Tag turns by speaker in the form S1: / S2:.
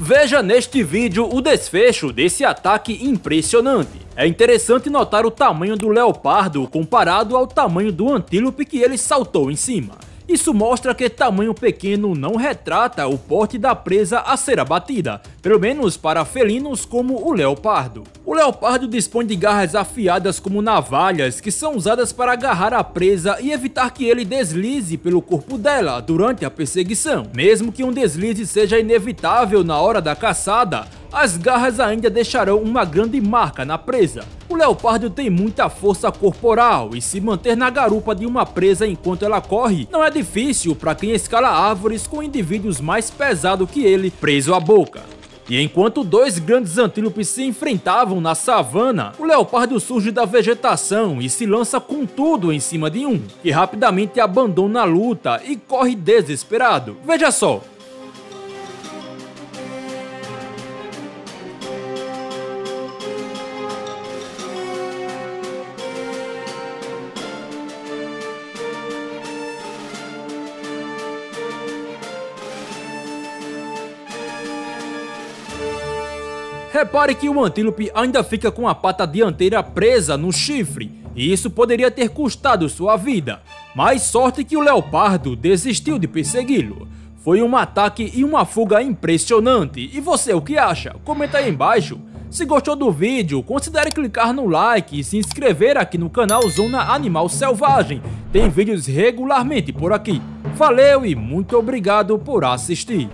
S1: Veja neste vídeo o desfecho desse ataque impressionante. É interessante notar o tamanho do leopardo comparado ao tamanho do antílope que ele saltou em cima. Isso mostra que tamanho pequeno não retrata o porte da presa a ser abatida, pelo menos para felinos como o leopardo. O leopardo dispõe de garras afiadas como navalhas que são usadas para agarrar a presa e evitar que ele deslize pelo corpo dela durante a perseguição. Mesmo que um deslize seja inevitável na hora da caçada, as garras ainda deixarão uma grande marca na presa. O leopardo tem muita força corporal e se manter na garupa de uma presa enquanto ela corre não é difícil para quem escala árvores com indivíduos mais pesados que ele preso à boca. E enquanto dois grandes antílopes se enfrentavam na savana, o leopardo surge da vegetação e se lança com tudo em cima de um, que rapidamente abandona a luta e corre desesperado. Veja só, Repare que o antílope ainda fica com a pata dianteira presa no chifre, e isso poderia ter custado sua vida. Mas sorte que o leopardo desistiu de persegui-lo. Foi um ataque e uma fuga impressionante. E você o que acha? Comenta aí embaixo. Se gostou do vídeo, considere clicar no like e se inscrever aqui no canal Zona Animal Selvagem. Tem vídeos regularmente por aqui. Valeu e muito obrigado por assistir.